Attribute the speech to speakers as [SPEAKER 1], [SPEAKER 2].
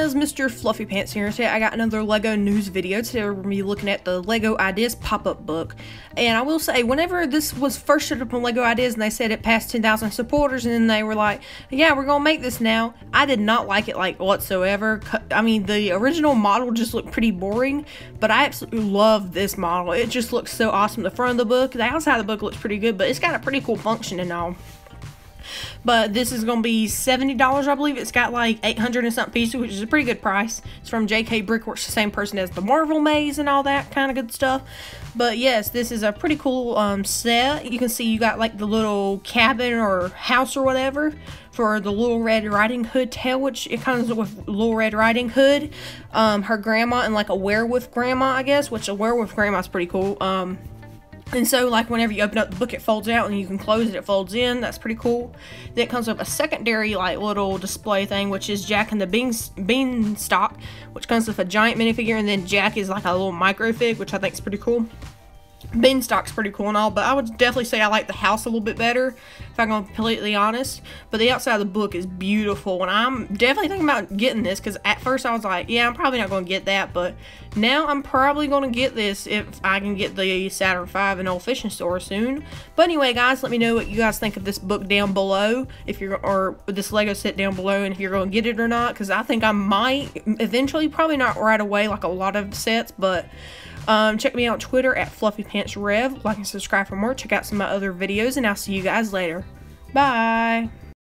[SPEAKER 1] guys, Mr. Fluffy Pants here. Today I got another LEGO news video. Today we're going to be looking at the LEGO Ideas pop-up book. And I will say, whenever this was first showed up on LEGO Ideas and they said it passed 10,000 supporters and then they were like, yeah, we're going to make this now, I did not like it like whatsoever. I mean, the original model just looked pretty boring, but I absolutely love this model. It just looks so awesome. The front of the book, the outside of the book looks pretty good, but it's got a pretty cool function and all. But this is going to be $70, I believe. It's got like 800 and something pieces, which is a pretty good price. It's from JK Brickworks, the same person as the Marble Maze and all that kind of good stuff. But yes, this is a pretty cool um, set. You can see you got like the little cabin or house or whatever for the Little Red Riding Hood tale, which it comes with Little Red Riding Hood, um, her grandma, and like a werewolf grandma, I guess, which a werewolf grandma is pretty cool. Um, and so, like, whenever you open up the book, it folds out and you can close it, it folds in. That's pretty cool. Then it comes with a secondary, like, little display thing, which is Jack and the Beans, Beanstalk, which comes with a giant minifigure. And then Jack is like a little microfig, which I think is pretty cool. Beanstalk's pretty cool and all, but I would definitely say I like the house a little bit better, if I'm going to be completely honest. But the outside of the book is beautiful, and I'm definitely thinking about getting this, because at first I was like, yeah, I'm probably not going to get that, but now I'm probably going to get this if I can get the Saturn V in Old Fishing Store soon. But anyway, guys, let me know what you guys think of this book down below, if you're, or this Lego set down below, and if you're going to get it or not, because I think I might eventually, probably not right away like a lot of sets, but um, check me out on Twitter at FluffyPantsRev. Like and subscribe for more. Check out some of my other videos, and I'll see you guys later. Bye.